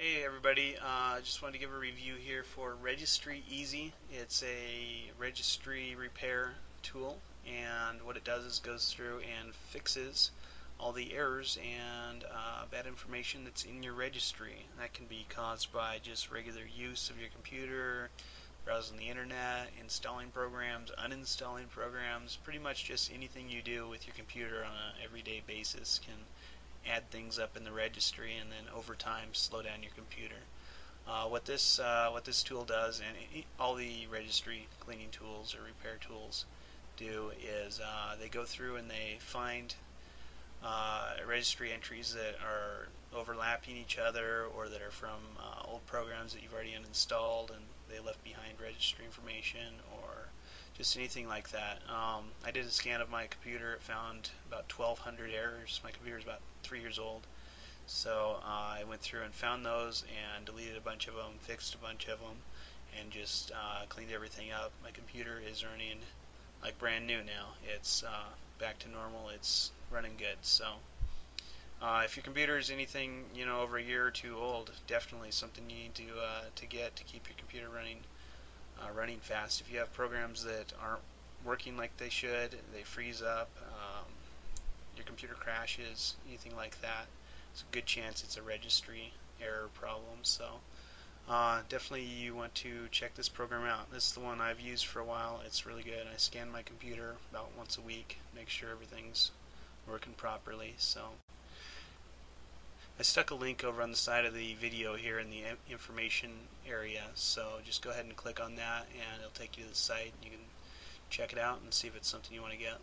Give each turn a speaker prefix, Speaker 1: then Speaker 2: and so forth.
Speaker 1: Hey everybody, I uh, just wanted to give a review here for Registry Easy. It's a registry repair tool and what it does is goes through and fixes all the errors and uh, bad information that's in your registry. That can be caused by just regular use of your computer, browsing the internet, installing programs, uninstalling programs, pretty much just anything you do with your computer on an everyday basis can add things up in the registry and then over time slow down your computer. Uh, what this uh, what this tool does, and all the registry cleaning tools or repair tools do, is uh, they go through and they find uh, registry entries that are overlapping each other or that are from uh, old programs that you've already uninstalled and they left behind registry information or just anything like that. Um, I did a scan of my computer. It found about 1,200 errors. My computer is about three years old. So uh, I went through and found those and deleted a bunch of them, fixed a bunch of them, and just uh, cleaned everything up. My computer is running like brand new now. It's uh, back to normal. It's running good. So uh, if your computer is anything you know over a year or two old, definitely something you need to uh, to get to keep your computer running uh, running fast. If you have programs that aren't working like they should, they freeze up, um, your computer crashes, anything like that, it's a good chance it's a registry error problem. So uh, definitely you want to check this program out. This is the one I've used for a while. It's really good. I scan my computer about once a week, make sure everything's working properly. So I stuck a link over on the side of the video here in the information area, so just go ahead and click on that and it'll take you to the site. You can check it out and see if it's something you want to get.